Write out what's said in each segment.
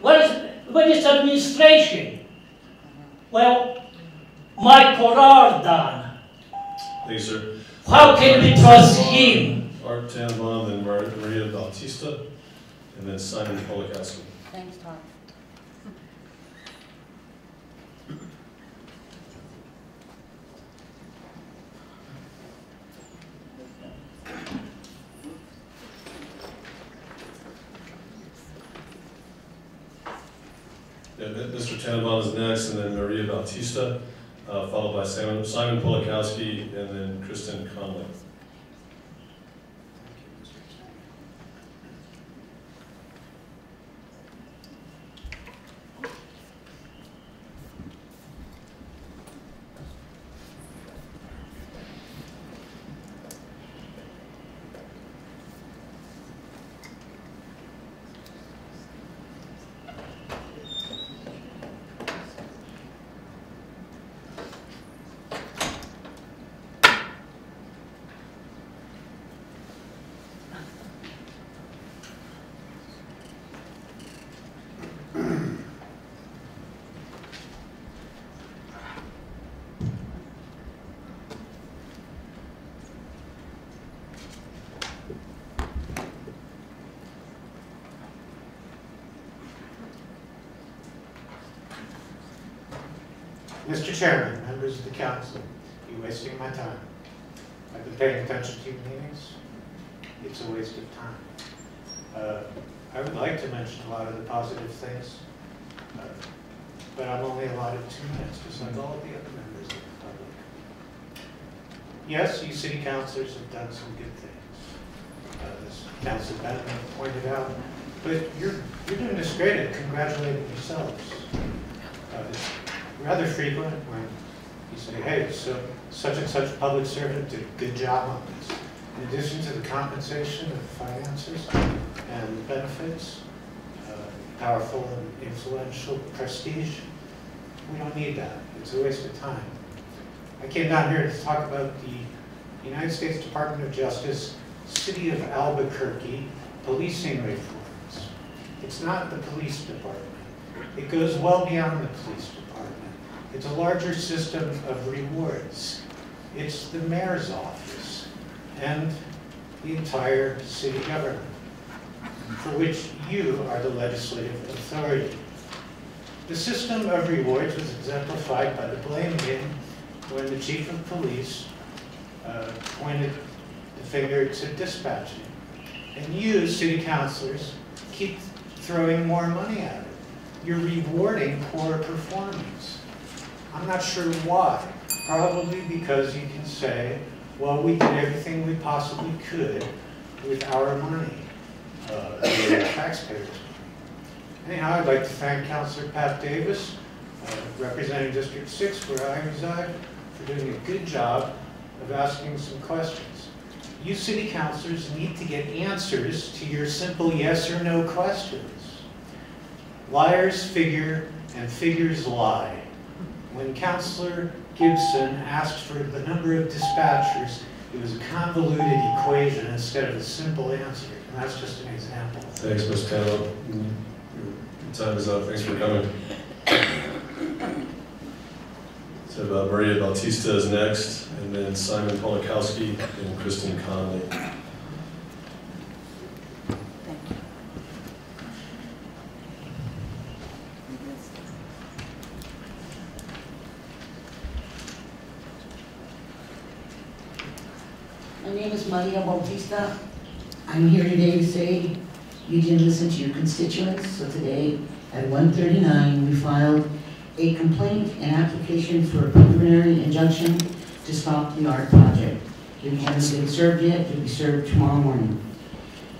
What is, what is administration? Well, Michael Ardan. Thank you, sir. How can we trust him? Art Tannenbaum, then Mar- Maria Bautista, and then Simon Polakowski. Thanks, Todd. Mr. Tannenbaum is next, and then Maria Bautista, uh, followed by Simon Simon Polakowski, and then Kristen Conley. Mr. Chairman, members of the council, you're wasting my time. I've been paying attention to your meetings. It's a waste of time. Uh, I would like to mention a lot of the positive things, uh, but I'm only allotted two minutes, just like all of the other members of the public. Yes, you city councilors have done some good things, uh, as Council pointed out, but you're, you're doing this great at congratulating yourselves. Uh, rather frequent when you say, hey, so such and such public servant did a good job on this. In addition to the compensation and finances and benefits, uh, powerful and influential prestige, we don't need that. It's a waste of time. I came down here to talk about the United States Department of Justice, City of Albuquerque policing reforms. It's not the police department. It goes well beyond the police department. It's a larger system of rewards. It's the mayor's office and the entire city government, for which you are the legislative authority. The system of rewards was exemplified by the blame game when the chief of police uh, pointed the finger to dispatching. And you, city councilors, keep throwing more money at it. You're rewarding poor performance. I'm not sure why. Probably because you can say, well, we did everything we possibly could with our money, uh, taxpayers' money. Anyhow, I'd like to thank Councilor Pat Davis, uh, representing District 6 where I reside, for doing a good job of asking some questions. You city councilors need to get answers to your simple yes or no questions. Liars figure and figures lie. When Councilor Gibson asked for the number of dispatchers, it was a convoluted equation instead of a simple answer. And that's just an example. Thanks. Tannenbaum. Your time is up. Thanks for coming. So uh, Maria Bautista is next, and then Simon Polakowski and Kristen Conley. Thank you. My name is Maria Bautista. I'm here today to say you didn't listen to your constituents, so today at 1:39, we filed a complaint and application for a preliminary injunction to stop the ART project. It hasn't been served yet, it'll be served tomorrow morning.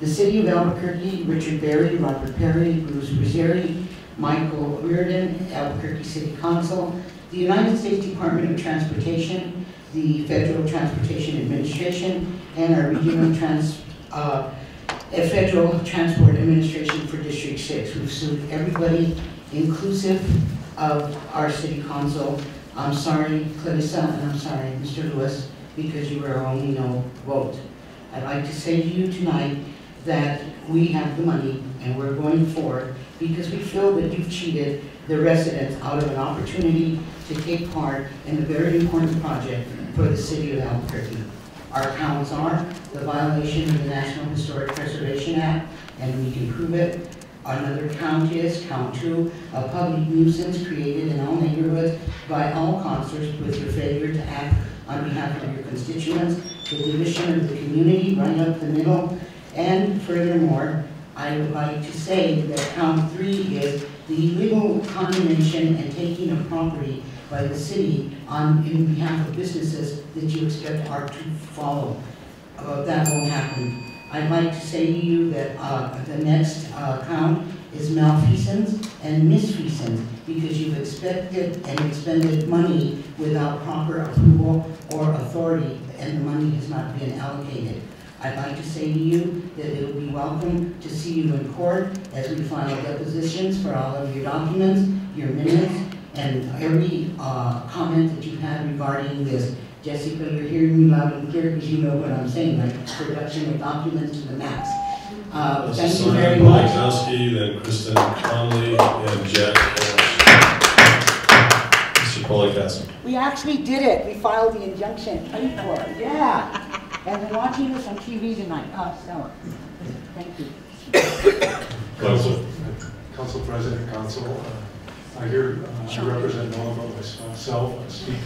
The city of Albuquerque, Richard Berry, Robert Perry, Bruce Brazieri, Michael Riordan, Albuquerque City Council, the United States Department of Transportation, the Federal Transportation Administration, and our regional trans, uh, uh, Federal Transport Administration for District Six. We've sued everybody, inclusive of our city council. I'm sorry, Klarissa, and I'm sorry, Mr. Lewis, because you were our only no vote. I'd like to say to you tonight that we have the money and we're going forward. because we feel that you've cheated the residents out of an opportunity to take part in a very important project for the city of Albuquerque. Our counts are the violation of the National Historic Preservation Act, and we can prove it. Another count is, count two, a public nuisance created in all neighborhoods by all councilors with your failure to act on behalf of your constituents, the division of the community right up the middle, and furthermore, I would like to say that count three is the illegal condemnation and taking of property by the city on, in behalf of businesses that you expect are to follow. Uh, that won't happen. I'd like to say to you that, uh, the next, uh, count is malfeasance and misfeasance, because you've expected and expended money without proper approval or authority, and the money has not been allocated. I'd like to say to you that it would be welcome to see you in court as we file depositions for all of your documents, your minutes, and every uh, comment that you had regarding this. Jessica, you're hearing me loud and clear because you know what I'm saying, right? Production of documents to the max. Uh, Thank you very Simon much. Polakowski, then Kristen Conley, and Jack Cash. Mr. Polakowski. We actually did it. We filed the injunction, paid for it, yeah. And they're watching this on TV tonight. Oh, so, thank you. Council. Council President, Council, uh, I hear, uh, I represent one but myself, I speak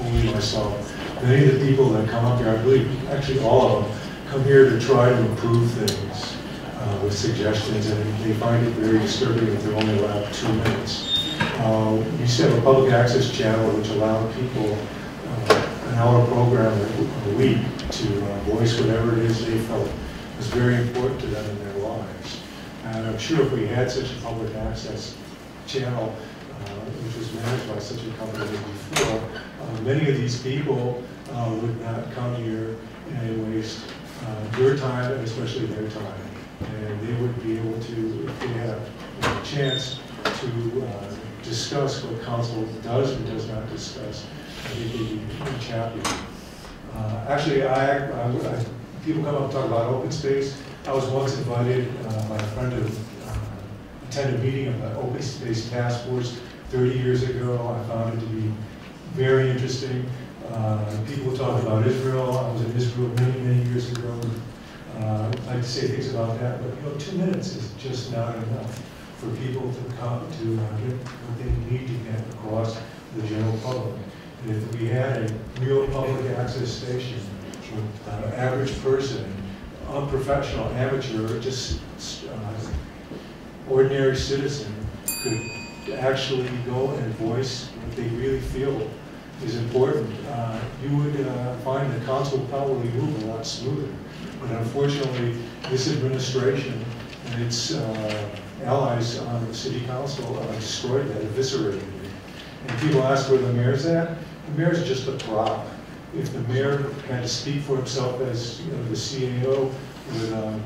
only myself. Many of the people that come up here, I believe, actually all of them, come here to try to improve things uh, with suggestions, and they find it very disturbing that they're only allowed two minutes. Uh, We used to have a public access channel which allowed people uh, an hour program a a week to uh, voice whatever it is they felt was very important to them in their lives. And I'm sure if we had such a public access channel, uh, which was managed by such a company before, uh, many of these people uh, would not come here and waste your time, and especially their time. And they would be able to, if they had a chance to discuss what council does and does not discuss, I think they'd be much happier. Uh, Actually, I, I- I- people come up and talk about open space. I was once invited uh, by a friend uh, attend a meeting of the Open Space Task Force 30 years ago. I found it to be very interesting. Uh, People talk about Israel. I was in Israel many, many years ago. Uh, I'd like to say things about that, but you know, two minutes is just not enough for people to come, to uh, get what they need to get across the general public. And if we had a real public access station, with uh, average person, unprofessional, amateur, just uh, ordinary citizen could actually go and voice what they really feel is important, uh, you would uh, find the council probably move a lot smoother. But unfortunately, this administration and its uh, allies on the city council uh, destroyed that, eviscerated it. And people ask where the mayor's at. The mayor's just a prop. If the mayor had to speak for himself as, you know, the CAO uh,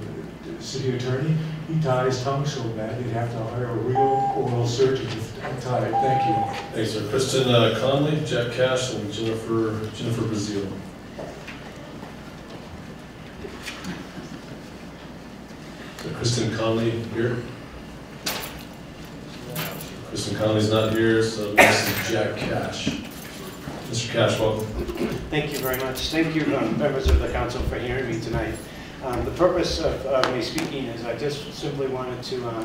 the city attorney, he tied his tongue so bad they'd have to hire a real oral surgeon to tie it. Thank you. Thanks, sir. Kristen uh, Conley, Jack Cash, and Jennifer, Jennifer Brazil. So Kristen Conley here? Kristen Conley's not here, so this is Jack Cash. Mr. Cash, welcome. Thank you very much. Thank you, um, members of the council, for hearing me tonight. Um, The purpose of of me speaking is I just simply wanted to uh,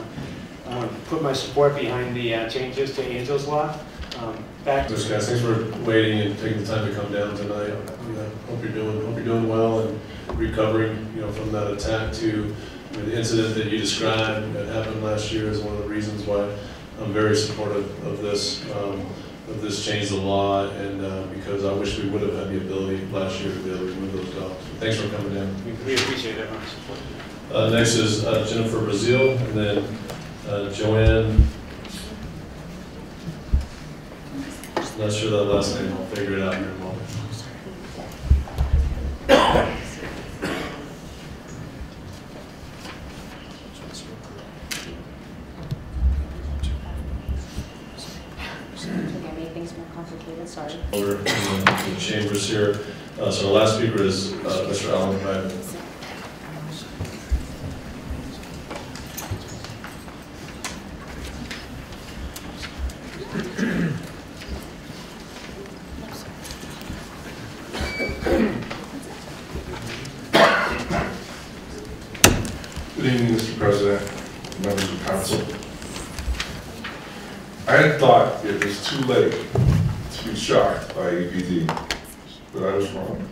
um, put my support behind the uh, changes to Angel's Law. Um, Back. Cash, thanks for waiting and taking the time to come down tonight. Uh, Hope you're doing, hope you're doing well and recovering, you know, from that attack to you know, the incident that you described that happened last year is one of the reasons why I'm very supportive of this, um, of this change the law, and uh, because I wish we would have had the ability last year to be able to remove those dogs. Thanks for coming in. We we appreciate everyone's support. Uh, Next is uh, Jennifer Brazil, and then uh, Joanne. Not sure that last name, I'll figure it out here. Uh, so our last speaker is uh, Mr. Alan Good evening, Mr. President, members of council. I had thought it was too late to be shocked by APD wrong.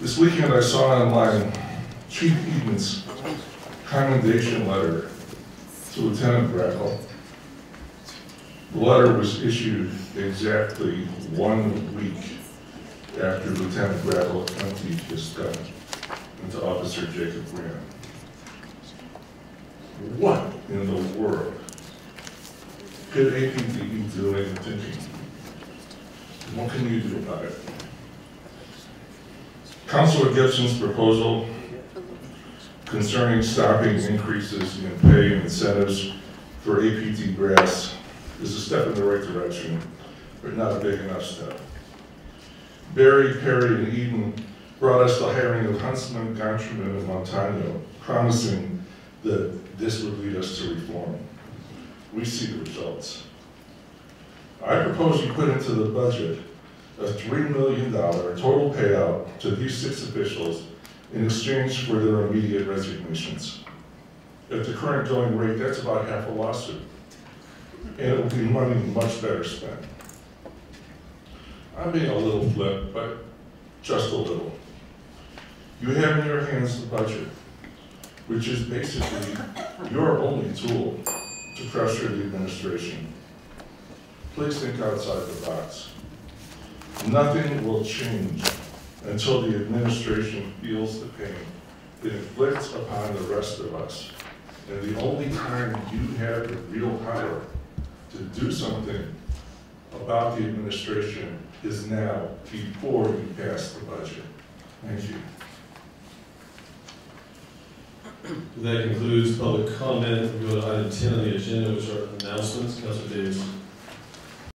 This weekend I saw online Chief Eden's commendation letter to Lieutenant Brachle. The letter was issued exactly one week after Lieutenant Brachle emptied his gun into Officer Jacob Graham. What in the world could APD be doing thinking? What can you do about it? Councilor Gibson's proposal concerning stopping increases in pay and incentives for APD brass is a step in the right direction, but not a big enough step. Barry, Perry, and Eden brought us the hiring of Huntsman, Gontryman, and Montano, promising that this would lead us to reform. We see the results. I propose you put into the budget a $3 million total payout to these six officials in exchange for their immediate resignations. At the current going rate, that's about half a lawsuit. And it will be money much better spent. I'm being a little flip, but just a little. You have in your hands the budget, which is basically your only tool to pressure the administration. Please think outside the box. Nothing will change until the administration feels the pain it inflicts upon the rest of us. And the only time you have the real power to do something about the administration is now, before you pass the budget. Thank you. That concludes public comment. We go to item 10 on the agenda, which are announcements. Councilor Davis.